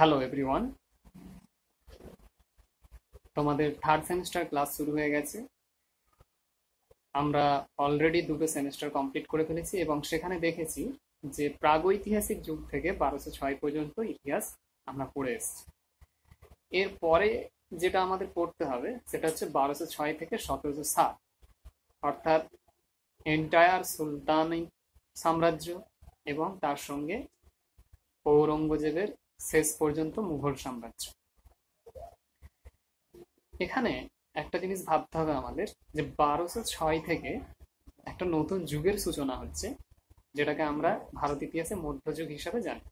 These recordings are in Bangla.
হ্যালো এভরিওয়ান তোমাদের থার্ড সেমিস্টার ক্লাস শুরু হয়ে গেছে। আমরা অলরেডি দুটো সেমিস্টার কমপ্লিট করে ফেলেছি এবং সেখানে দেখেছি যে প্রাগৈতিহাসিক যুগ থেকে বারোশো ছয় পর্যন্ত ইতিহাস আমরা পড়ে এসেছি। এরপরে যেটা আমাদের পড়তে হবে, সেটা হচ্ছে বারোশো ছয় থেকে সতেরোশো সাত। অর্থাৎ এন্টায়ার সুলতানি সাম্রাজ্য এবং তার সঙ্গে ঔরঙ্গজেবের শেষ পর্যন্ত মুঘল সাম্রাজ্য। এখানে একটা জিনিস ভাবতে হবে আমাদের, যে বারোশো ছয় থেকে একটা নতুন যুগের সূচনা হচ্ছে, যেটাকে আমরা ভারত ইতিহাসে মধ্যযুগ হিসাবে জানি।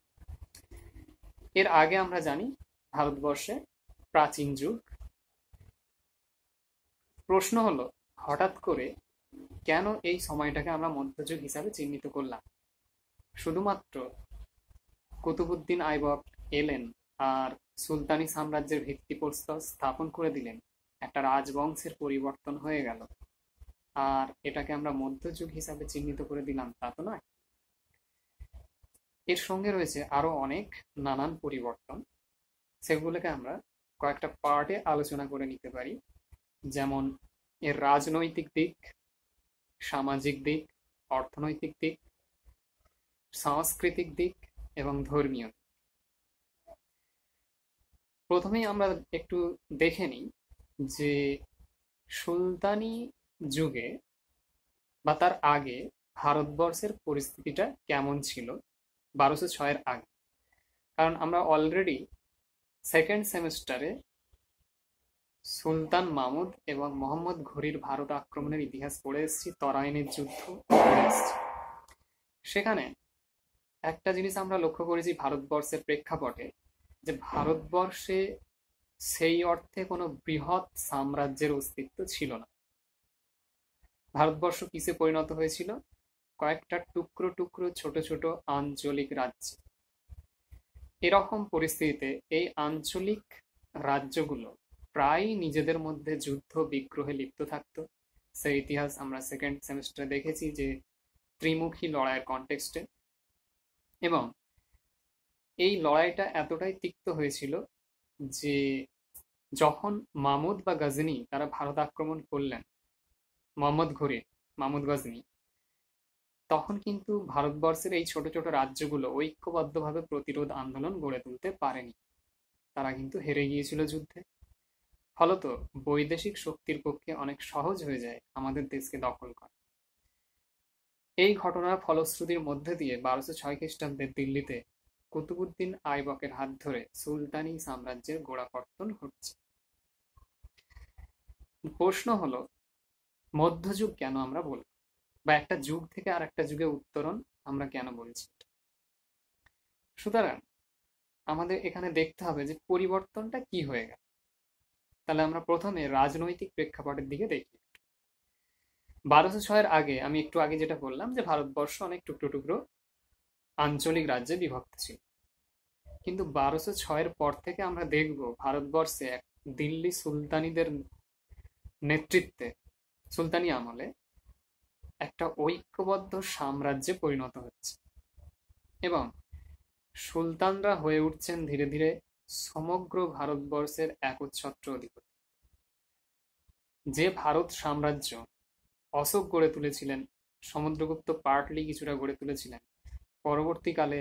এর আগে আমরা জানি ভারতবর্ষে প্রাচীন যুগ। প্রশ্ন হলো, হঠাৎ করে কেন এই সময়টাকে আমরা মধ্যযুগ হিসাবে চিহ্নিত করলাম? শুধুমাত্র কুতুবুদ্দিন আইবক এলেন আর সুলতানি সাম্রাজ্যের ভিত্তিপ্রস্তর স্থাপন করে দিলেন। একটা রাজবংশের পরিবর্তন হয়ে গেল। আর এটাকে আমরা মধ্যযুগ হিসাবে চিহ্নিত করে দিলাম, তা তো নয়। এর সঙ্গে রয়েছে আরও অনেক নানান পরিবর্তন। সেগুলোকে আমরা কয়েকটা পার্টে আলোচনা করে নিতে পারি। যেমন এর রাজনৈতিক দিক, সামাজিক দিক, অর্থনৈতিক দিক, সাংস্কৃতিক দিক এবং ধর্মীয় প্রথমেই আমরা একটু দেখে নিই যে সুলতানি যুগে বা তার আগে ভারতবর্ষের পরিস্থিতিটা কেমন ছিল বারোশো ছয়ের আগে? কারণ আমরা অলরেডি সেকেন্ড সেমিস্টারে সুলতান মামুদ এবং মোহাম্মদ ঘুরির ভারত আক্রমণের ইতিহাস পড়ে এসেছি, তরাইনের যুদ্ধ সেখানে একটা জিনিস আমরা লক্ষ্য করেছি ভারতবর্ষের প্রেক্ষাপটে যে ভারতবর্ষে সেই অর্থে কোনো বৃহৎ সাম্রাজ্যের অস্তিত্ব ছিল না। ভারতবর্ষ কিসে পরিণত হয়েছিল? কয়েকটা টুকরো টুকরো ছোট ছোট আঞ্চলিক রাজ্য। এরকম পরিস্থিতিতে এই আঞ্চলিক রাজ্যগুলো প্রায় নিজেদের মধ্যে যুদ্ধ বিগ্রহে লিপ্ত থাকতো। সেই ইতিহাস আমরা সেকেন্ড সেমিস্টারে দেখেছি যে ত্রিমুখী লড়াইয়ের কনটেক্সটে এবং এই লড়াইটা এতটাই তিক্ত হয়েছিল যে যখন মামুদ বা গজনি তারা ভারত আক্রমণ করলেন, মোহাম্মদ ঘুরে, মামুদ গজনি, তখন কিন্তু ভারতবর্ষের এই ছোট ছোট রাজ্যগুলো ঐক্যবদ্ধভাবে প্রতিরোধ আন্দোলন গড়ে তুলতে পারেনি। তারা কিন্তু হেরে গিয়েছিল যুদ্ধে। ফলত বৈদেশিক শক্তির পক্ষে অনেক সহজ হয়ে যায় আমাদের দেশকে দখল করা। এই ঘটনার ফলশ্রুতির মধ্যে দিয়ে বারোশো ছয় খ্রিস্টাব্দে দিল্লিতে কুতুবুদ্দিন আইবকের হাত ধরে সুলতানি সাম্রাজ্যের গোড়াপত্তন ঘটছে প্রশ্ন হলো, মধ্যযুগ কেন আমরা বলব? বা একটা যুগ থেকে আর একটা যুগে উত্তরণ আমরা কেন বলছি? সুতরাং আমাদের এখানে দেখতে হবে যে পরিবর্তনটা কি হয়ে গেল। তাহলে আমরা প্রথমে রাজনৈতিক প্রেক্ষাপটের দিকে দেখি। বারোশো ছয়ের আগে আমি একটু আগে যেটা বললাম যে ভারতবর্ষ অনেক টুকরো টুকরো আঞ্চলিক রাজ্যে বিভক্ত ছিল। কিন্তু বারোশো ছয়ের পর থেকে আমরা দেখব ভারতবর্ষে এক দিল্লি সুলতানিদের নেতৃত্বে, সুলতানি আমলে, একটা ঐক্যবদ্ধ সাম্রাজ্যে পরিণত হচ্ছে। এবং সুলতানরা হয়ে উঠছেন ধীরে ধীরে সমগ্র ভারতবর্ষের একচ্ছত্র অধিপতি। যে ভারত সাম্রাজ্য অশোক গড়ে তুলেছিলেন, সমুদ্রগুপ্ত পার্টলি কিছুটা গড়ে তুলেছিলেন পরবর্তীকালে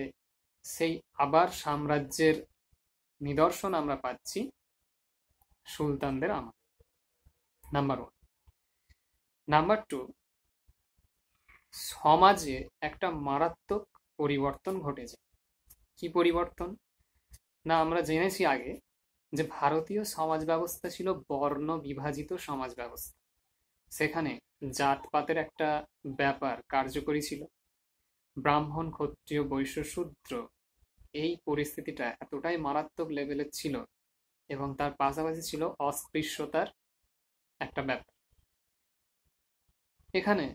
সেই আবার সাম্রাজ্যের নিদর্শন আমরা পাচ্ছি সুলতানদের আমল। নাম্বার ওয়ান নাম্বার টু সমাজে একটা মারাত্মক পরিবর্তন ঘটেছে। কি পরিবর্তন? না, আমরা জেনেছি আগে যে ভারতীয় সমাজ ব্যবস্থা ছিল বর্ণ বিভাজিত সমাজ ব্যবস্থা সেখানে জাতপাতের একটা ব্যাপার কার্যকরী ছিল। ব্রাহ্মণ, ক্ষত্রিয়, বৈশ্য, শূদ্র। এই পরিস্থিতিটা এতটাই মারাত্মক লেভেলের ছিল এবং তার পাশাপাশি ছিল অস্পৃশ্যতার একটা ব্যাপার। এখানে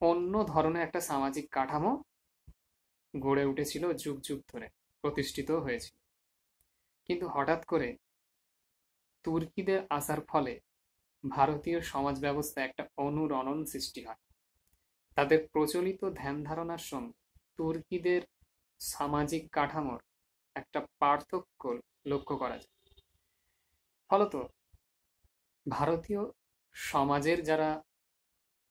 অন্য ধরনের একটা সামাজিক কাঠামো গড়ে উঠেছিল যুগ যুগ ধরে, প্রতিষ্ঠিত হয়েছিল কিন্তু হঠাৎ করে তুর্কিদের আসার ফলে ভারতীয় সমাজ ব্যবস্থা একটা অনুরণন সৃষ্টি হয়। তাদের প্রচলিত ধ্যান ধারণার সঙ্গে তুর্কিদের সামাজিক কাঠামোর একটা পার্থক্য লক্ষ্য করা যায়। ফলত ভারতীয় সমাজের যারা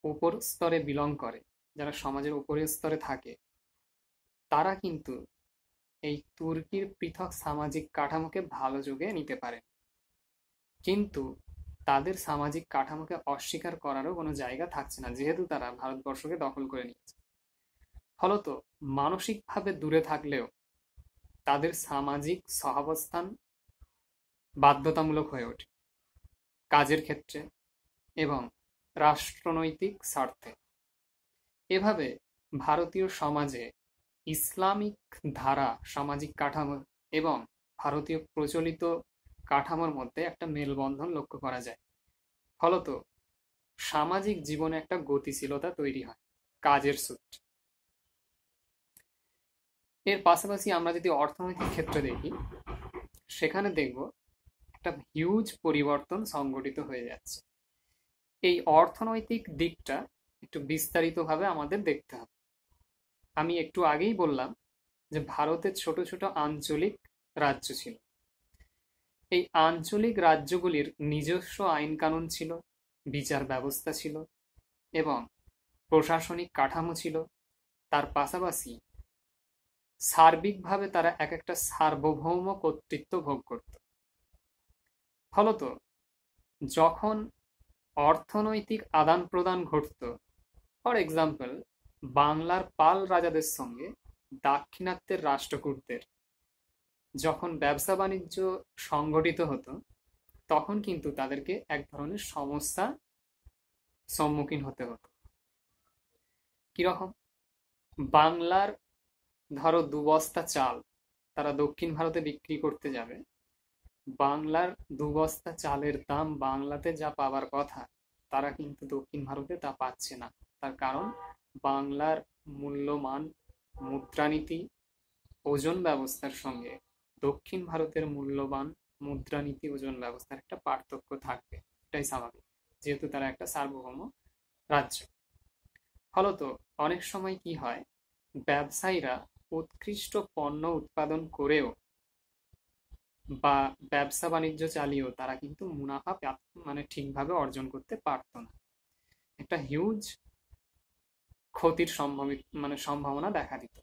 উপর স্তরে বিলং করে, যারা সমাজের উপরের স্তরে থাকে, তারা কিন্তু এই তুর্কির পৃথক সামাজিক কাঠামোকে ভালো যোগে নিতে পারে কিন্তু তাদের সামাজিক কাঠামোকে অস্বীকার করারও কোনো জায়গা থাকছে না, যেহেতু তারা ভারতবর্ষকে দখল করে নিয়েছে। ফলত মানসিকভাবে দূরে থাকলেও তাদের সামাজিক সহাবস্থান বাধ্যতামূলক হয়ে ওঠে কাজের ক্ষেত্রে এবং রাষ্ট্রনৈতিক স্বার্থে। এভাবে ভারতীয় সমাজে ইসলামিক ধারা, সামাজিক কাঠামো এবং ভারতীয় প্রচলিত কাঠামোর মধ্যে একটা মেলবন্ধন লক্ষ্য করা যায়। ফলত, সামাজিক জীবনে একটা গতিশীলতা তৈরি হয়, কাজের সূত্রে। এর পাশাপাশি আমরা যদি অর্থনৈতিক ক্ষেত্রে দেখি, সেখানে দেখব একটা হিউজ পরিবর্তন সংগঠিত হয়ে যাচ্ছে। এই অর্থনৈতিক দিকটা একটু বিস্তারিতভাবে আমাদের দেখতে হবে। আমি একটু আগেই বললাম যে ভারতের ছোট ছোট আঞ্চলিক রাজ্য ছিল। এই আঞ্চলিক রাজ্যগুলির নিজস্ব আইন কানুন ছিল, বিচার ব্যবস্থা ছিল এবং প্রশাসনিক কাঠামো ছিল। তার পাশাপাশি সার্বিকভাবে তারা এক একটা সার্বভৌম কর্তৃত্ব ভোগ করত। ফলত যখন অর্থনৈতিক আদান প্রদান ঘটত, ফর এক্সাম্পল, বাংলার পাল রাজাদের সঙ্গে দাক্ষিণাত্যের রাষ্ট্রকূটদের যখন ব্যবসা বাণিজ্য সংগঠিত হতো, তখন কিন্তু তাদেরকে এক ধরনের সমস্যা সম্মুখীন হতে হতো। কীরকম? বাংলার ধরো দু বস্তা চাল তারা দক্ষিণ ভারতে বিক্রি করতে যাবে। বাংলার দু বস্তা চালের দাম বাংলাতে যা পাওয়ার কথা, তারা কিন্তু দক্ষিণ ভারতে তা পাচ্ছে না। তার কারণ, বাংলার মূল্যমান মুদ্রানীতি, ওজন ব্যবস্থার সঙ্গে দক্ষিণ ভারতের মূল্যবান মুদ্রানীতি ওজন ব্যবস্থার একটা পার্থক্য থাকবে, এটাই স্বাভাবিক। যেহেতু তারা একটা সার্বভৌম রাজ্য। ফলত অনেক সময় কি হয়, ব্যবসায়ীরা উৎকৃষ্ট পণ্য উৎপাদন করেও বা ব্যবসা বাণিজ্য চালিয়েও তারা কিন্তু মুনাফা মানে ঠিকভাবে অর্জন করতে পারত না। একটা হিউজ ক্ষতির সম্ভাবিত মানে সম্ভাবনা দেখা দিত।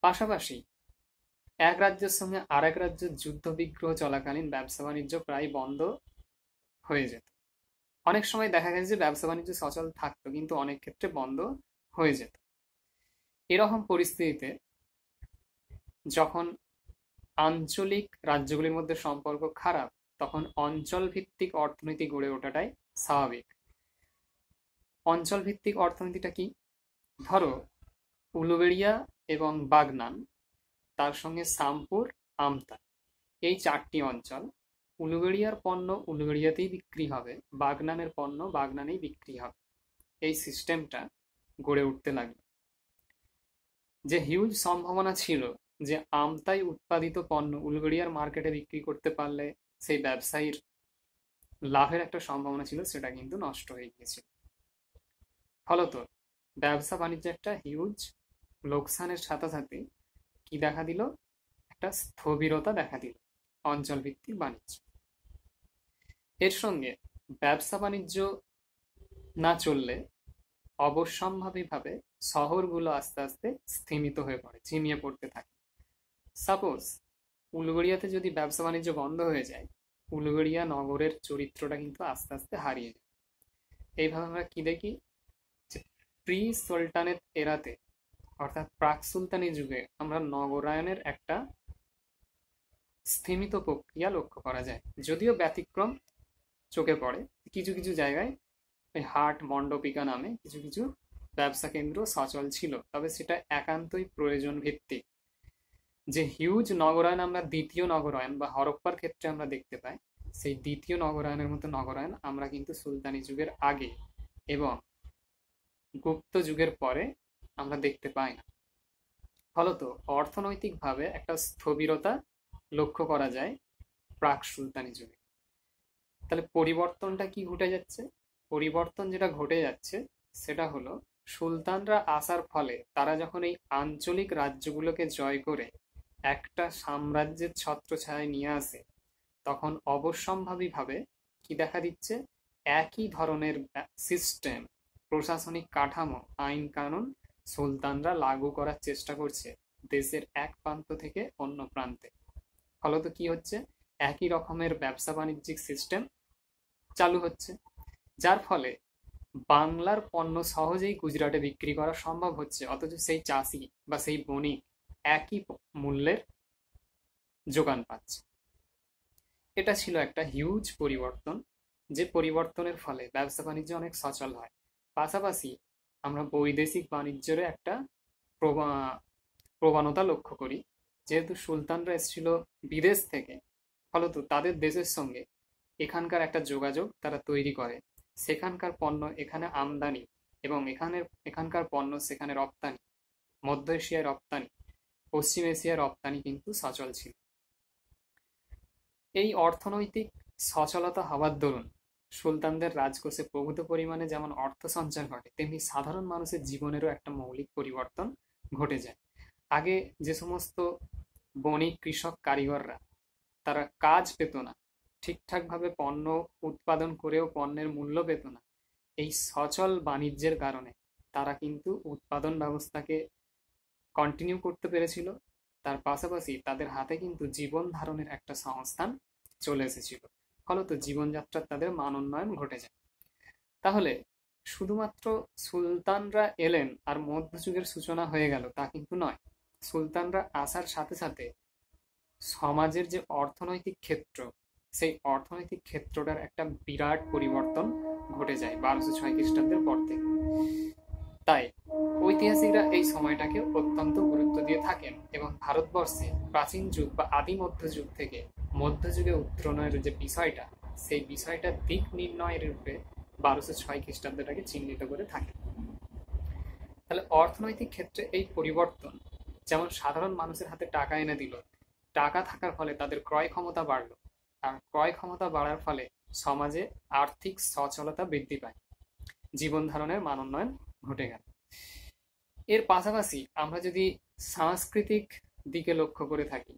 পাশাপাশি এক রাজ্যের সঙ্গে আর এক রাজ্যের যুদ্ধ বিগ্রহ চলাকালীন ব্যবসা বাণিজ্য প্রায় বন্ধ হয়ে যেত। অনেক সময় দেখা গেছে যে ব্যবসা বাণিজ্য সচল থাকতো, কিন্তু অনেক ক্ষেত্রে বন্ধ হয়ে যেত। এরকম পরিস্থিতিতে যখন আঞ্চলিক রাজ্যগুলির মধ্যে সম্পর্ক খারাপ, তখন অঞ্চল ভিত্তিক অর্থনীতি গড়ে ওঠাটাই স্বাভাবিক। অঞ্চল ভিত্তিক অর্থনীতিটা কি? ধরো, উলুবেড়িয়া এবং বাগনান তার সঙ্গে সামপুর, আমতা। এই চারটি অঞ্চল উলুবেড়িয়ার পণ্য উলুবেড়িয়াতেই বিক্রি হবে, বাগনানের পণ্য বাগনানেই বিক্রি হবে। এই সিস্টেমটা গড়ে উঠতে লাগল। যে হিউজ সম্ভাবনা ছিল যে আমতাই উৎপাদিত পণ্য উলুবেড়িয়ার মার্কেটে বিক্রি করতে পারলে সেই ব্যবসায়ীর লাভের একটা সম্ভাবনা ছিল, সেটা কিন্তু নষ্ট হয়ে গিয়েছিল। ফলত ব্যবসা বাণিজ্য একটা হিউজ লোকসানের সাথে সাথে কি দেখা দিল? একটা স্থবিরতা দেখা দিল অঞ্চল ভিত্তিক বাণিজ্য। এর সঙ্গে ব্যবসা বাণিজ্য না চললে অবশ্যম্ভাবীভাবে শহরগুলো আস্তে আস্তে স্থিমিত হয়ে পড়ে ঝিমিয়ে পড়তে থাকে। সাপোজ উলুগড়িয়াতে যদি ব্যবসা বাণিজ্য বন্ধ হয়ে যায় উলুগড়িয়া নগরের চরিত্রটা কিন্তু আস্তে আস্তে হারিয়ে যায়। এইভাবে আমরা কি দেখি? যে প্রি সুলতানেত এরাতে অর্থাৎ প্রাক সুলতানি যুগে আমরা নগরায়নের একটা স্থিমিত প্রক্রিয়া লক্ষ্য করা যায়। যদিও ব্যতিক্রম চোখে পড়ে, কিছু কিছু জায়গায় ওই হাট মণ্ডপিকা নামে কিছু কিছু ব্যবসা কেন্দ্র সচল ছিল, তবে সেটা একান্তই প্রয়োজন ভিত্তিক যে হিউজ নগরায়ন আমরা দ্বিতীয় নগরায়ন বা হরপ্পার ক্ষেত্রে আমরা দেখতে পাই, সেই দ্বিতীয় নগরায়নের মতো নগরায়ন আমরা কিন্তু সুলতানি যুগের আগে এবং গুপ্ত যুগের পরে আমরা দেখতে পাই না। ফলত অর্থনৈতিকভাবে একটা স্থবিরতা লক্ষ্য করা যায় প্রাক সুলতানি যুগে। তাহলে পরিবর্তনটা কি ঘটে যাচ্ছে? পরিবর্তন যেটা ঘটে যাচ্ছে সেটা হলো সুলতানরা আসার ফলে তারা যখন এই আঞ্চলিক রাজ্যগুলোকে জয় করে একটা সাম্রাজ্যের ছত্রছায়ায় নিয়ে আসে, তখন অবশ্যম্ভাবীভাবে কি দেখা দিচ্ছে? একই ধরনের সিস্টেম প্রশাসনিক কাঠামো, আইন কানুন সুলতানরা লাগু করার চেষ্টা করছে দেশের এক প্রান্ত থেকে অন্য প্রান্তে। ফলত কি হচ্ছে? একই রকমের ব্যবসা বাণিজ্যিক সিস্টেম চালু হচ্ছে, যার ফলে বাংলার পণ্য সহজেই গুজরাটে বিক্রি করা সম্ভব হচ্ছে, অথচ সেই চাষি বা সেই বণিক একই মূল্যের যোগান পাচ্ছে। এটা ছিল একটা হিউজ পরিবর্তন, যে পরিবর্তনের ফলে ব্যবসা বাণিজ্য অনেক সচল হয়। পাশাপাশি আমরা বৈদেশিক বাণিজ্যের একটা প্রবণতা লক্ষ্য করি। যেহেতু সুলতানরা এসেছিল বিদেশ থেকে, ফলত তাদের দেশের সঙ্গে এখানকার একটা যোগাযোগ তারা তৈরি করে। সেখানকার পণ্য এখানে আমদানি এবং এখানের, এখানকার পণ্য সেখানে রপ্তানি, মধ্য এশিয়ায় রপ্তানি, পশ্চিম এশিয়ার রপ্তানি কিন্তু সচল ছিল। এই অর্থনৈতিক সচলতা হওয়ার দরুন সুলতানদের রাজকোষে প্রভূত পরিমাণে যেমন অর্থ সঞ্চার ঘটে, তেমনি সাধারণ মানুষের জীবনেরও একটা মৌলিক পরিবর্তন ঘটে যায়। আগে যে সমস্ত বণিক, কৃষক, কারিগররা, তারা কাজ পেত না, ঠিকঠাকভাবে পণ্য উৎপাদন করেও পণ্যের মূল্য পেত না। এই সচল বাণিজ্যের কারণে তারা কিন্তু উৎপাদন ব্যবস্থাকে কন্টিনিউ করতে পেরেছিল। তার পাশাপাশি তাদের হাতে কিন্তু জীবন ধারণের একটা সংস্থান চলে এসেছিল। ফলত জীবনযাত্রার তাদের মান উন্নয়ন ঘটে যায়। তাহলে শুধুমাত্র সুলতানরা এলেন আর মধ্যযুগের সূচনা হয়ে গেল তা কিন্তু নয়। সুলতানরা আসার সাথে সাথে সমাজের যে অর্থনৈতিক ক্ষেত্র, সেই অর্থনৈতিক ক্ষেত্রটার একটা বিরাট পরিবর্তন ঘটে যায় বারোশো ছয় খ্রিস্টাব্দের পর থেকে। ঐতিহাসিকরা এই সময়টাকে অত্যন্ত গুরুত্ব দিয়ে থাকেন এবং ভারতবর্ষে প্রাচীন যুগ বা আদি মধ্যযুগ থেকে মধ্যযুগে উত্তরণের যে বিষয়টা, সেই বিষয়টা দিক নির্ণয়ের রূপে বারোশো ছয় খ্রিস্টাব্দটাকে চিহ্নিত করে থাকে তাহলে অর্থনৈতিক ক্ষেত্রে এই পরিবর্তন, যেমন সাধারণ মানুষের হাতে টাকা এনে দিল, টাকা থাকার ফলে তাদের ক্রয় ক্ষমতা বাড়লো, আর ক্রয় ক্ষমতা বাড়ার ফলে সমাজে আর্থিক সচলতা বৃদ্ধি পায়। জীবন ধারণের মান উন্নয়ন ঘটে গেল। এর পাশাপাশি আমরা যদি সাংস্কৃতিক দিকে লক্ষ্য করে থাকি,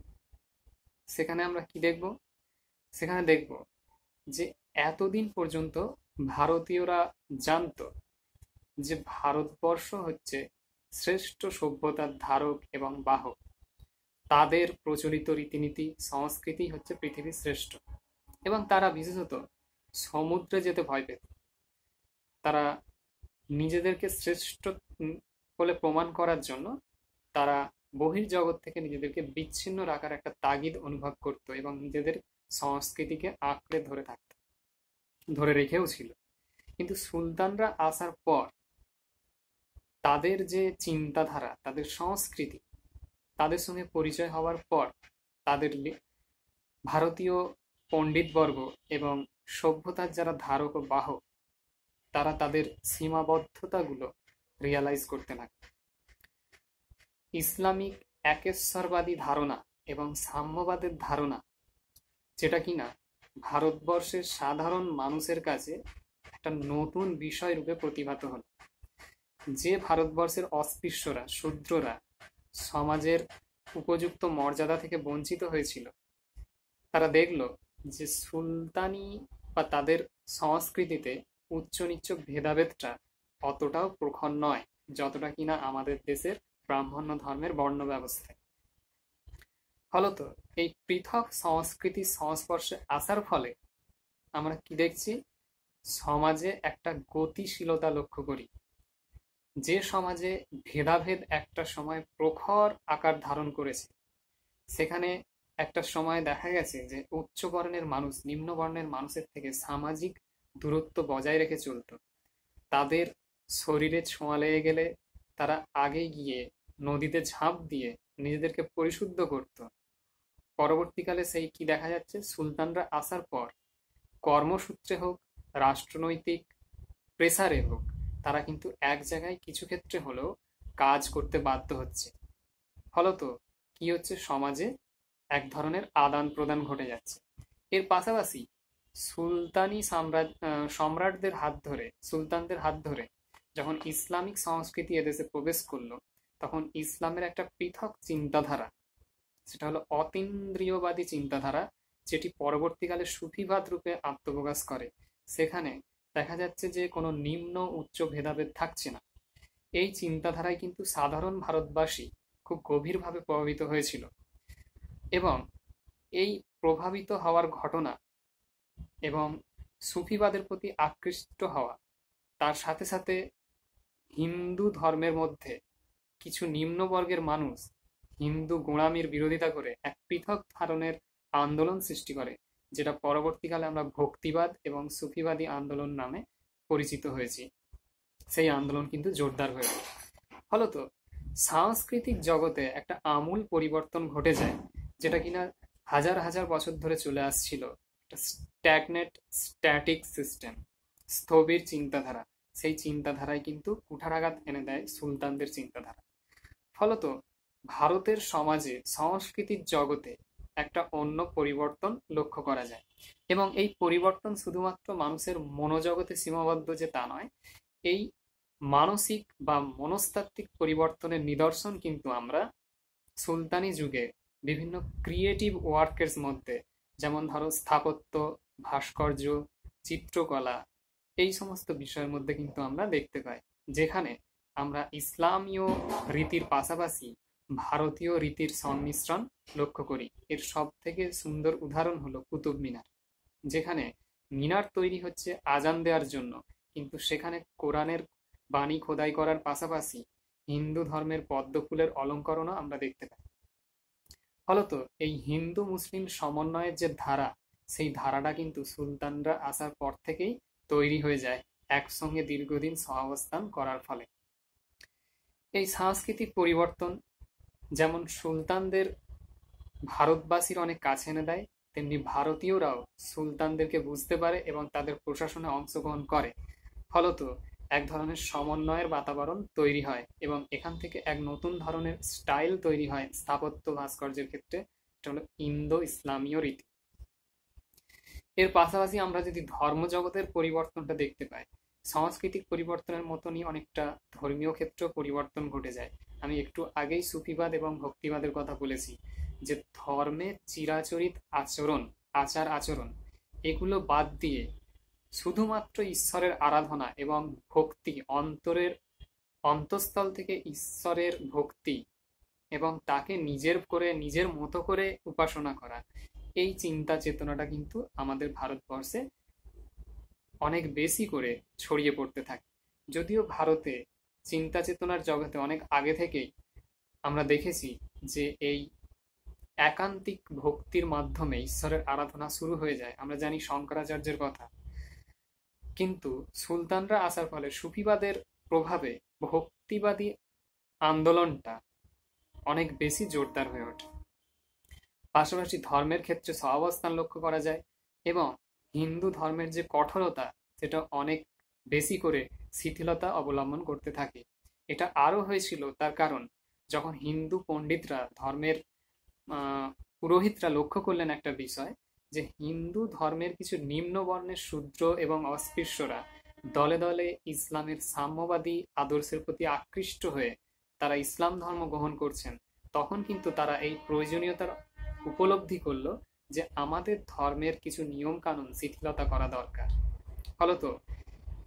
সেখানে আমরা কি দেখব? সেখানে দেখব যে এতদিন পর্যন্ত ভারতীয়রা জানত যে ভারতবর্ষ হচ্ছে শ্রেষ্ঠ সভ্যতার ধারক এবং বাহক। তাদের প্রচলিত রীতিনীতি, সংস্কৃতি হচ্ছে পৃথিবীর শ্রেষ্ঠ। এবং তারা বিশেষত সমুদ্রে যেতে ভয় পেত। তারা নিজেদেরকে শ্রেষ্ঠ বলে প্রমাণ করার জন্য তারা বহির্জগৎ থেকে নিজেদেরকে বিচ্ছিন্ন রাখার একটা তাগিদ অনুভব করত এবং নিজেদের সংস্কৃতিকে আঁকড়ে ধরে থাকত, ধরে রেখেও ছিল। কিন্তু সুলতানরা আসার পর তাদের যে চিন্তাধারা, তাদের সংস্কৃতি, তাদের সঙ্গে পরিচয় হওয়ার পর তাদের ভারতীয় পণ্ডিতবর্গ এবং সভ্যতার যারা ধারক ও বাহক, তারা তাদের সীমাবদ্ধতাগুলো রিয়ালাইজ করতে লাগে ইসলামিক একেশ্বরবাদী ধারণা এবং সাম্যবাদের ধারণা, যেটা কিনা ভারতবর্ষের সাধারণ মানুষের কাছে একটা নতুন বিষয় রূপে প্রতিভাত হল। যে ভারতবর্ষের অস্পৃশ্যরা, শূদ্ররা সমাজের উপযুক্ত মর্যাদা থেকে বঞ্চিত হয়েছিল, তারা দেখল যে সুলতানি বা তাদের সংস্কৃতিতে উচ্চ নিচ্চ ভেদাভেদটা অতটাও প্রখর নয়, যতটা কিনা আমাদের দেশের ব্রাহ্মণ্য ধর্মের বর্ণ ব্যবস্থায়। ফলত এই পৃথক সংস্কৃতির সংস্পর্শে আসার ফলে আমরা কি দেখছি? সমাজে একটা গতিশীলতা লক্ষ্য করি। যে সমাজে ভেদাভেদ একটা সময় প্রখর আকার ধারণ করেছে, সেখানে একটা সময় দেখা গেছে যে উচ্চ বর্ণের মানুষ নিম্ন বর্ণের মানুষের থেকে সামাজিক দূরত্ব বজায় রেখে চলত। তাদের শরীরে ছোঁয়া লেগে গেলে তারা আগে গিয়ে নদীতে ঝাঁপ দিয়ে নিজেদেরকে পরিশুদ্ধ করত। পরবর্তীকালে সেই কি দেখা যাচ্ছে? সুলতানরা আসার পর কর্মসূত্রে হোক, রাষ্ট্রনৈতিক প্রেসারে হোক, তারা কিন্তু এক জায়গায় কিছু ক্ষেত্রে হলেও কাজ করতে বাধ্য হচ্ছে। ফলত কি হচ্ছে? সমাজে এক ধরনের আদান প্রদান ঘটে যাচ্ছে। এর পাশাপাশি সুলতানি সাম্রাজ্য সম্রাটদের হাত ধরে, সুলতানদের হাত ধরে যখন ইসলামিক সংস্কৃতি এদেশে প্রবেশ করল, তখন ইসলামের একটা পৃথক চিন্তাধারা, সেটা হলো অতীন্দ্রিয়বাদী চিন্তাধারা, যেটি পরবর্তীকালে সুফিবাদ রূপে আত্মপ্রকাশ করে। সেখানে দেখা যাচ্ছে যে কোনো নিম্ন উচ্চ ভেদাভেদ থাকছে না। এই চিন্তাধারায় কিন্তু সাধারণ ভারতবাসী খুব গভীরভাবে প্রভাবিত হয়েছিল। এবং এই প্রভাবিত হওয়ার ঘটনা এবং সুফিবাদের প্রতি আকৃষ্ট হওয়া, তার সাথে সাথে হিন্দু ধর্মের মধ্যে কিছু নিম্নবর্গের মানুষ হিন্দু গোড়ামির বিরোধিতা করে এক পৃথক ধরনের আন্দোলন সৃষ্টি করে, যেটা পরবর্তীকালে আমরা ভক্তিবাদ এবং সুফিবাদী আন্দোলন নামে পরিচিত হয়েছি। সেই আন্দোলন কিন্তু জোরদার হয়ে ওঠে। ফলত সাংস্কৃতিক জগতে একটা আমূল পরিবর্তন ঘটে যায়, যেটা কিনা হাজার হাজার বছর ধরে চলে আসছিল। স্ট্যাগনেট স্ট্যাটিক সিস্টেম স্থবির চিন্তাধারা। সেই চিন্তাধারায় কিন্তু কুঠারাঘাত এনে দেয় সুলতানদের চিন্তাধারা। ফলত ভারতের সমাজে সংস্কৃতির জগতে একটা অন্য পরিবর্তন লক্ষ্য করা যায় এবং এই পরিবর্তন শুধুমাত্র মানুষের মনোজগতে সীমাবদ্ধ যে তা নয়, এই মানসিক বা মনস্তাত্ত্বিক পরিবর্তনের নিদর্শন কিন্তু আমরা সুলতানি যুগে বিভিন্ন ক্রিয়েটিভ ওয়ার্কের মধ্যে, যেমন ধরো স্থাপত্য, ভাস্কর্য, চিত্রকলা এই সমস্ত বিষয়ের মধ্যে কিন্তু আমরা দেখতে পাই, যেখানে আমরা ইসলামীয় রীতির পাশাপাশি ভারতীয় রীতির সংমিশ্রণ লক্ষ্য করি। এর সব থেকে সুন্দর উদাহরণ হলো কুতুব মিনার, যেখানে মিনার তৈরি হচ্ছে আজান দেওয়ার জন্য। কিন্তু সেখানে কোরআনের বাণী খোদাই করার পাশাপাশি হিন্দু ধর্মের পদ্মফুলের অলঙ্করণও আমরা দেখতে পাই। ফলত এই হিন্দু মুসলিম সমন্বয়ের যে ধারা, সেই ধারাটা কিন্তু সুলতানরা আসার পর থেকেই তৈরি হয়ে যায় একসঙ্গে দীর্ঘদিন সহাবস্থান করার ফলে। এই সাংস্কৃতিক পরিবর্তন যেমন সুলতানদের ভারতবাসীর অনেক কাছে এনে দেয়, তেমনি ভারতীয়রাও সুলতানদেরকে বুঝতে পারে এবং তাদের প্রশাসনে অংশগ্রহণ করে। ফলত এক ধরনের সমন্বয়ের বাতাবরণ তৈরি হয় এবং এখান থেকে এক নতুন ধরনের স্টাইল তৈরি হয় স্থাপত্য ভাস্কর্যের ক্ষেত্রে এটা হলো ইন্দো ইসলামীয় রীতি। এর পাশাপাশি আমরা যদি ধর্মজগতের পরিবর্তনটা দেখতে পাই, সাংস্কৃতিক পরিবর্তনের মতনই অনেকটা ধর্মীয় ক্ষেত্রেও পরিবর্তন ঘটে যায়। আমি একটু আগেই সুফিবাদ এবং ভক্তিবাদের কথা বলেছি যে ধর্মের চিরাচরিত আচরণ, আচার আচরণ, এগুলো বাদ দিয়ে শুধুমাত্র ঈশ্বরের আরাধনা এবং ভক্তি, অন্তরের অন্তঃস্থল থেকে ঈশ্বরের ভক্তি এবং তাকে নিজের করে, নিজের মতো করে উপাসনা করা এই চিন্তা চেতনাটা কিন্তু আমাদের ভারতবর্ষে অনেক বেশি করে ছড়িয়ে পড়তে থাকে। যদিও ভারতে চিন্তা চেতনার জগতে অনেক আগে থেকেই আমরা দেখেছি যে এই একান্তিক ভক্তির মাধ্যমে ঈশ্বরের আরাধনা শুরু হয়ে যায়। আমরা জানি শঙ্করাচার্যের কথা। কিন্তু সুলতানরা আসার ফলে সুফিবাদের প্রভাবে ভক্তিবাদী আন্দোলনটা অনেক বেশি জোরদার হয়ে ওঠে। পাশাপাশি ধর্মের ক্ষেত্রে সহাবস্থান লক্ষ্য করা যায় এবং হিন্দু ধর্মের যে কঠোরতা, সেটা অনেক বেশি করে শিথিলতা অবলম্বন করতে থাকে। এটা আরও হয়েছিল তার কারণ, যখন হিন্দু পণ্ডিতরা ধর্মের পুরোহিতরা লক্ষ্য করলেন একটা বিষয় যে হিন্দু ধর্মের কিছু নিম্ন বর্ণের শূদ্র এবং অস্পৃশ্যরা দলে দলে ইসলামের সাম্যবাদী আদর্শের প্রতি আকৃষ্ট হয়ে তারা ইসলাম ধর্ম গ্রহণ করছেন। তখন কিন্তু তারা এই প্রয়োজনীয়তার উপলব্ধি করল যে আমাদের ধর্মের কিছু নিয়ম কানুন শিথিলতা করা দরকার। ফলত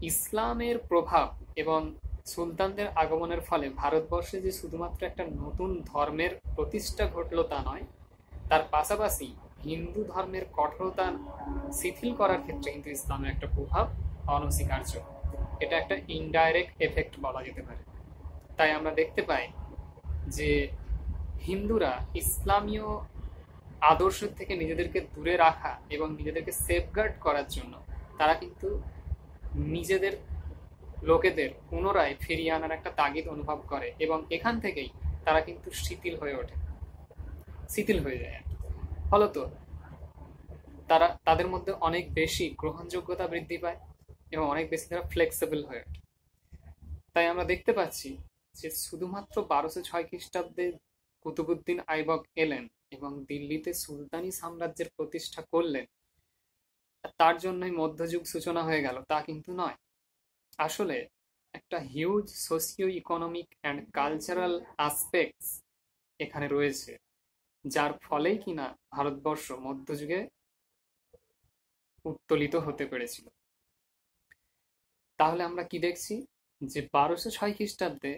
ইসলামের প্রভাব এবং সুলতানদের আগমনের ফলে ভারতবর্ষে যে শুধুমাত্র একটা নতুন ধর্মের প্রতিষ্ঠা ঘটল তা নয়, তার পাশাপাশি হিন্দু ধর্মের কঠোরতা শিথিল করার ক্ষেত্রে কিন্তু ইসলামের একটা প্রভাব অনস্বীকার্য। এটা একটা ইনডাইরেক্ট এফেক্ট বলা যেতে পারে। তাই আমরা দেখতে পাই যে হিন্দুরা ইসলামীয় আদর্শ থেকে নিজেদেরকে দূরে রাখা এবং নিজেদেরকে সেফগার্ড করার জন্য তারা কিন্তু নিজেদের লোকেদের পুনরায় ফিরিয়ে আনার একটা তাগিদ অনুভব করে এবং এখান থেকেই তারা কিন্তু শিথিল হয়ে ওঠে। শিথিল হয়ে যায় ফলত তারা, তাদের মধ্যে অনেক বেশি গ্রহণযোগ্যতা বৃদ্ধি পায় এবং অনেক বেশি তারা ফ্লেক্সিবল হয়ে ওঠে। তাই আমরা দেখতে পাচ্ছি যে শুধুমাত্র বারোশো ছয় খ্রিস্টাব্দে কুতুবুদ্দিন আইবক এলেন এবং দিল্লিতে সুলতানি সাম্রাজ্যের প্রতিষ্ঠা করলেন, তার জন্যই মধ্যযুগ সূচনা হয়ে গেল, তা কিন্তু নয়। আসলে একটা huge socio economic and cultural aspects এখানে রয়েছে, যার ফলেই কিনা ভারতবর্ষ মধ্যযুগে উত্তোলিত হতে পেরেছিল। তাহলে আমরা কি দেখছি? যে বারোশো ছয় খ্রিস্টাব্দে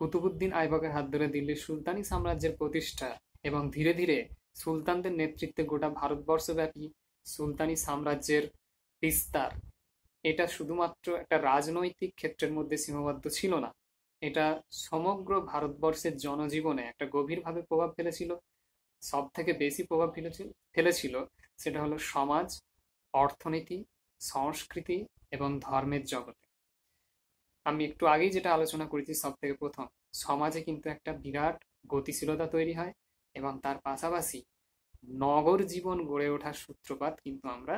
কুতুবুদ্দিন আইবকের হাত ধরে দিল্লির সুলতানি সাম্রাজ্যের প্রতিষ্ঠা এবং ধীরে ধীরে সুলতানদের নেতৃত্বে গোটা ভারতবর্ষব্যাপী সুলতানি সাম্রাজ্যের বিস্তার। এটা শুধুমাত্র একটা রাজনৈতিক ক্ষেত্রের মধ্যে সীমাবদ্ধ ছিল না। এটা সমগ্র ভারতবর্ষের জনজীবনে একটা গভীরভাবে প্রভাব ফেলেছিল। সব থেকে বেশি প্রভাব ফেলেছিল সেটা হলো সমাজ, অর্থনীতি, সংস্কৃতি এবং ধর্মের জগতে। আমি একটু আগেই যেটা আলোচনা করেছি সব থেকে প্রথম, সমাজে কিন্তু একটা বিরাট গতিশীলতা তৈরি হয়। এবং তার পাশাপাশি নগর জীবন গড়ে ওঠার সূত্রপাত কিন্তু আমরা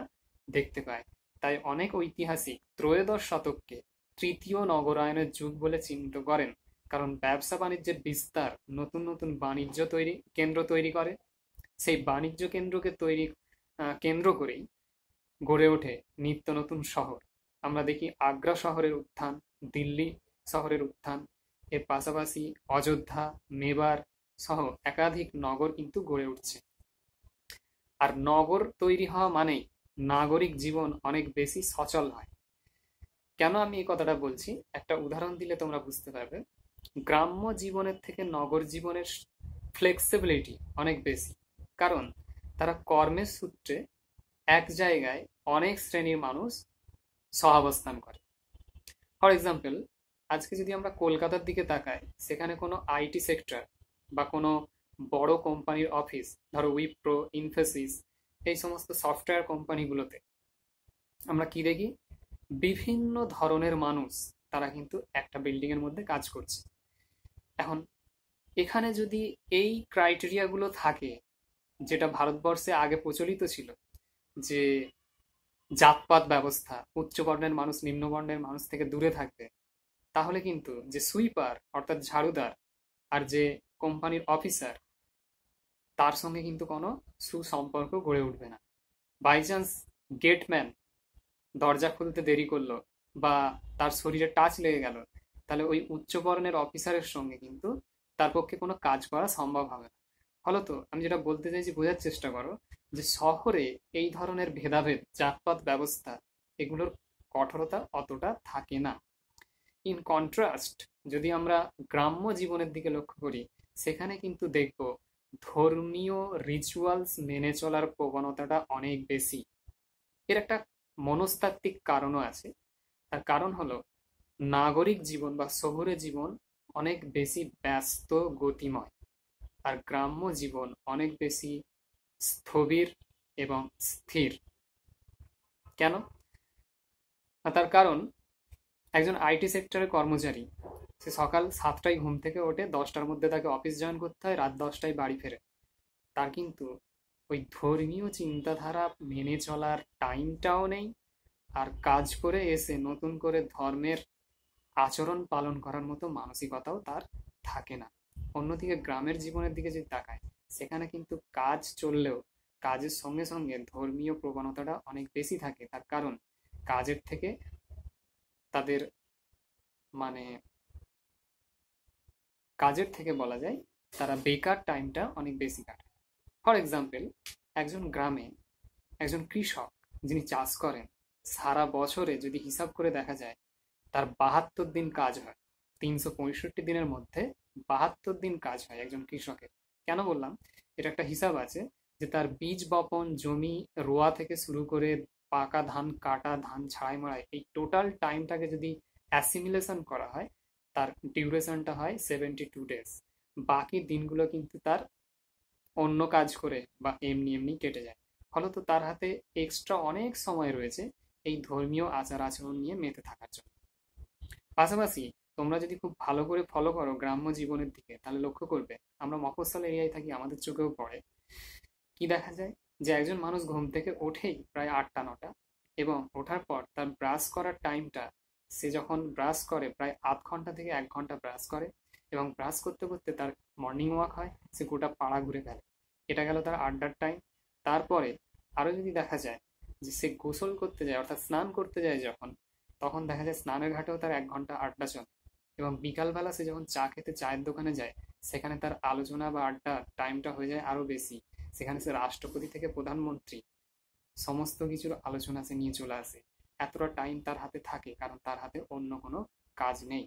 দেখতে পাই। তাই অনেক ঐতিহাসিক ত্রয়োদশ শতককে তৃতীয় নগরায়নের যুগ বলে চিহ্নিত করেন, কারণ ব্যবসা বাণিজ্যের বিস্তার নতুন নতুন বাণিজ্য তৈরি, কেন্দ্র তৈরি করে। সেই বাণিজ্য কেন্দ্রকে তৈরি কেন্দ্র করেই গড়ে ওঠে নিত্য নতুন শহর। আমরা দেখি আগ্রা শহরের উত্থান, দিল্লি শহরের উত্থান, এর পাশাপাশি অযোধ্যা, মেবার সহ একাধিক নগর কিন্তু গড়ে উঠছে। আর নগর তৈরি হওয়া মানেই নাগরিক জীবন অনেক বেশি সচল হয়। কেন আমি এই কথাটা বলছি? একটা উদাহরণ দিলে তোমরা বুঝতে পারবে। গ্রাম্য জীবনের থেকে নগর জীবনের ফ্লেক্সিবিলিটি অনেক বেশি। কারণ তারা কর্মের সূত্রে এক জায়গায় অনেক শ্রেণির মানুষ সহাবস্থান করে। ফর এক্সাম্পল আজকে যদি আমরা কলকাতার দিকে তাকাই, সেখানে কোনো আইটি সেক্টর বা কোনো বড় কোম্পানির অফিস, ধরো উইপ্রো, ইনফোসিস, এই সমস্ত সফটওয়্যার কোম্পানিগুলোতে, আমরা কি দেখি? বিভিন্ন ধরনের মানুষ তারা কিন্তু একটা বিল্ডিংয়ের মধ্যে কাজ করছে। এখন, এখানে যদি এই ক্রাইটেরিয়াগুলো থাকে, যেটা ভারতবর্ষে আগে প্রচলিত ছিল, যে জাতপাত ব্যবস্থা উচ্চবর্ণের মানুষ নিম্নবর্ণের মানুষ থেকে দূরে থাকবে, তাহলে কিন্তু যে সুইপার, অর্থাৎ ঝাড়ুদার, আর যে কোম্পানির অফিসার, তার সঙ্গে কিন্তু কোনো সুসম্পর্ক গড়ে উঠবে না। বাই চান্স গেটম্যান দরজা খুলতে দেরি করল বা তার শরীরে টাচ লেগে গেল, তাহলে ওই উচ্চবর্ণের অফিসারের সঙ্গে কিন্তু তার পক্ষে কোনো কাজ করা সম্ভব হবে না। ফলত আমি যেটা বলতে চাইছি, বোঝার চেষ্টা করো যে শহরে এই ধরনের ভেদাভেদ, জাতপাত ব্যবস্থা এগুলোর কঠোরতা অতটা থাকে না। ইন কন্ট্রাস্ট যদি আমরা গ্রাম্য জীবনের দিকে লক্ষ্য করি সেখানে কিন্তু দেখব ধর্মীয় রিচুয়ালস মেনে চলার প্রবণতাটা অনেক বেশি। এর একটা মনস্তাত্ত্বিক কারণও আছে। তার কারণ হলো, নাগরিক জীবন বা শহুরে জীবন অনেক বেশি ব্যস্ত, গতিময়। আর গ্রাম্য জীবন অনেক বেশি স্থবির এবং স্থির। কেন? তার কারণ, একজন আইটি সেক্টরের কর্মচারী সে সকাল সাতটায় ঘুম থেকে ওঠে, দশটার মধ্যে তাকে অফিস জয়েন করতে হয়, রাত দশটায় বাড়ি ফেরে। তার কিন্তু ওই ধর্মীয় চিন্তাধারা মেনে চলার টাইমটাও নেই আর কাজ করে এসে নতুন করে ধর্মের আচরণ পালন করার মতো মানসিকতাও তার থাকে না। অন্যদিকে গ্রামের জীবনের দিকে যদি তাকায়, সেখানে কিন্তু কাজ চললেও কাজের সঙ্গে সঙ্গে ধর্মীয় প্রবণতাটা অনেক বেশি থাকে। তার কারণ কাজের থেকে তাদের মানে কাজের থেকে বলা যায়, তারা বেকার টাইমটা অনেক বেশি কাটায়। ফর এক্সাম্পল, একজন গ্রামে একজন কৃষক যিনি চাষ করেন, সারা বছরে যদি হিসাব করে দেখা যায়, তার বাহাত্তর দিন কাজ হয়। তিনশো পঁয়ষট্টি দিনের মধ্যে বাহাত্তর দিন কাজ হয় একজন কৃষকের। কেন বললাম? এটা একটা হিসাব আছে যে তার বীজ বপন, জমি রোয়া থেকে শুরু করে পাকা ধান, কাটা ধান ছাড়াই মারাই এই টোটাল টাইমটাকে যদি অ্যাসিমিলেশন করা হয় তার ডিউরেশনটা হয় সেভেন্টি টু ডেজ বাকি দিনগুলো কিন্তু তার অন্য কাজ করে বা এমনি এমনি কেটে যায়। ফলত তার হাতে এক্সট্রা অনেক সময় রয়েছে এই ধর্মীয় আচার আচরণ নিয়ে মেতে থাকার জন্য। পাশাপাশি তোমরা যদি খুব ভালো করে ফলো করো গ্রাম্য জীবনের দিকে, তাহলে লক্ষ্য করবে আমরা মফস্বল এরিয়ায় থাকি, আমাদের চোখেও পড়ে। কি দেখা যায়? যে একজন মানুষ ঘুম থেকে ওঠেই প্রায় আটটা, নটা এবং ওঠার পর তার ব্রাশ করার টাইমটা সে যখন ব্রাশ করে, প্রায় আধ ঘণ্টা থেকে এক ঘণ্টা ব্রাশ করে এবং ব্রাশ করতে করতে তার মর্নিং ওয়াক হয়, সে গোটা পাড়া ঘুরে ফেলে এটা গেল তার আড্ডার টাইম তারপরে আরও যদি দেখা যায় যে সে গোসল করতে যায়, অর্থাৎ স্নান করতে যায় যখন, তখন দেখা যায় স্নানের ঘাটেও তার এক ঘণ্টা আড্ডা চলে এবং বিকালবেলা সে যখন চা খেতে চায়ের দোকানে যায়, সেখানে তার আলোচনা বা আড্ডা টাইমটা হয়ে যায় আরও বেশি। সেখানে সে রাষ্ট্রপতি থেকে প্রধানমন্ত্রী, সমস্ত কিছুর আলোচনা সে নিয়ে চলে আসে। এতটা টাইম তার হাতে থাকে, কারণ তার হাতে অন্য কোনো কাজ নেই।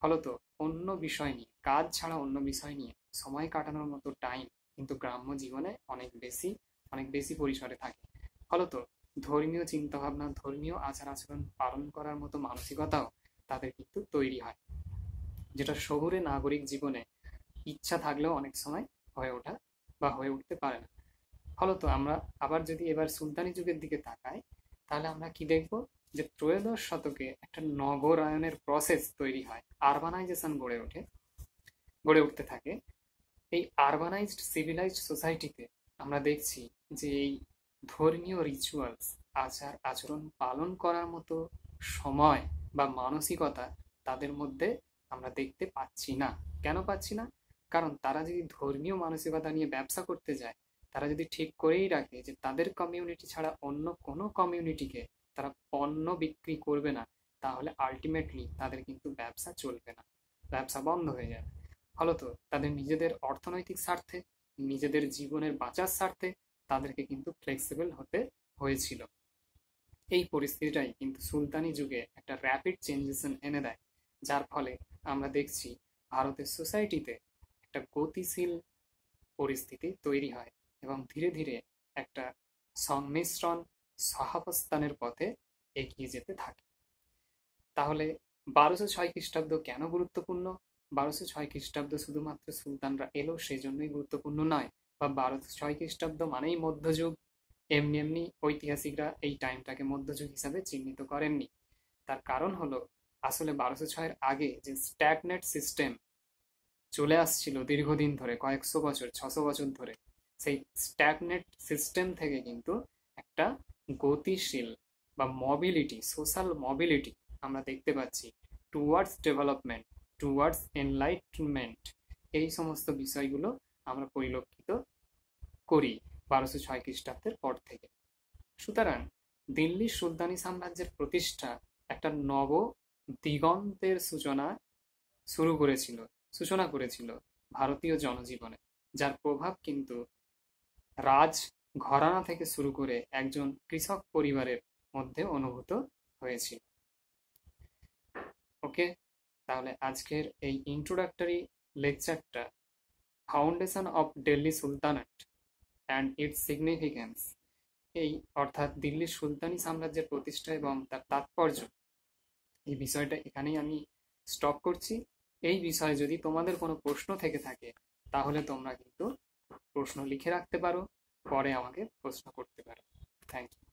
ফলত অন্য বিষয় নিয়ে, কাজ ছাড়া অন্য বিষয় নিয়ে সময় কাটানোর মতো টাইম কিন্তু গ্রাম্য জীবনে অনেক বেশি অনেক বেশি পরিসরে থাকে। ফলত ধর্মীয় চিন্তাভাবনা, ধর্মীয় আচার আচরণ পালন করার মতো মানসিকতাও তাদের কিন্তু তৈরি হয়, যেটা শহুরে নাগরিক জীবনে ইচ্ছা থাকলেও অনেক সময় হয়ে ওঠা বা হয়ে উঠতে পারে না। ফলত আমরা আবার যদি এবার সুলতানি যুগের দিকে তাকাই, তাহলে আমরা কি দেখব? যে ত্রয়োদশ শতকে একটা নগরায়নের প্রসেস তৈরি হয় আরবানাইজেশন গড়ে ওঠে, গড়ে উঠতে থাকে। এই আরবানাইজড সিভিলাইজড সোসাইটিতে আমরা দেখছি যে এই ধর্মীয় রিচুয়ালস আচার, আচরণ পালন করার মতো সময় বা মানসিকতা তাদের মধ্যে আমরা দেখতে পাচ্ছি না। কেন পাচ্ছি না? কারণ তারা যদি ধর্মীয় মানসিকতা নিয়ে ব্যবসা করতে যায়, তারা যদি ঠিক করেই রাখে যে তাদের কমিউনিটি ছাড়া অন্য কোনো কমিউনিটিকে তারা পণ্য বিক্রি করবে না, তাহলে আলটিমেটলি তাদের কিন্তু ব্যবসা চলবে না, ব্যবসা বন্ধ হয়ে যাবে। ফলত তাদের নিজেদের অর্থনৈতিক স্বার্থে, নিজেদের জীবনের বাঁচার স্বার্থে তাদেরকে কিন্তু ফ্লেক্সিবল হতে হয়েছিল। এই পরিস্থিতিটাই কিন্তু সুলতানি যুগে একটা র্যাপিড চেঞ্জেশন এনে দেয়, যার ফলে আমরা দেখছি ভারতের সোসাইটিতে একটা গতিশীল পরিস্থিতি তৈরি হয় এবং ধীরে ধীরে একটা সংমিশ্রণ সহাবস্থানের পথে এগিয়ে যেতে থাকে। তাহলে বারোশো ছয় খ্রিস্টাব্দ কেন গুরুত্বপূর্ণ? বারোশো ছয় খ্রিস্টাব্দ শুধুমাত্র সুলতানরা এলো সেই জন্যই গুরুত্বপূর্ণ নয়, বা বারোশো ছয় খ্রিস্টাব্দ মানেই মধ্যযুগ। এমনি এমনি ঐতিহাসিকরা এই টাইমটাকে মধ্যযুগ হিসাবে চিহ্নিত করেননি। তার কারণ হলো, আসলে বারোশো ছয়ের আগে যে স্ট্যাগনেট সিস্টেম চলে আসছিল দীর্ঘদিন ধরে, কয়েকশো বছর, ছশো বছর ধরে, সেই স্ট্যাগনেট সিস্টেম থেকে কিন্তু একটা গতিশীল বা মবিলিটি সোশ্যাল মবিলিটি আমরা দেখতে পাচ্ছি টুয়ার্ডস ডেভেলপমেন্ট টুয়ার্ডস এনলাইটমেন্ট এই সমস্ত বিষয়গুলো আমরা পরিলক্ষিত করি বারোশো ছয় খ্রিস্টাব্দের পর থেকে। সুতরাং দিল্লির সুলতানি সাম্রাজ্যের প্রতিষ্ঠা একটা নব দিগন্তের সূচনা শুরু করেছিল, সূচনা করেছিল ভারতীয় জনজীবনে, যার প্রভাব কিন্তু রাজ ঘরানা থেকে শুরু করে একজন কৃষক পরিবারের মধ্যে অনুভূত হয়েছিল। ওকে, তাহলে আজকের এই introductory লেকচারটা foundation of Delhi sultanate and its significance এই অর্থাৎ দিল্লির সুলতানি সাম্রাজ্যের প্রতিষ্ঠা এবং তার তাৎপর্য, এই বিষয়টা এখানেই আমি স্টপ করছি। এই বিষয়ে যদি তোমাদের কোনো প্রশ্ন থেকে থাকে, তাহলে তোমরা কিন্তু প্রশ্ন লিখে রাখতে পারো। পরে আমাকে প্রশ্ন করতে পারো। Thank you